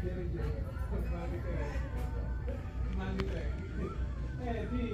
มาไม่เกิดมาไเกิดแค่ที่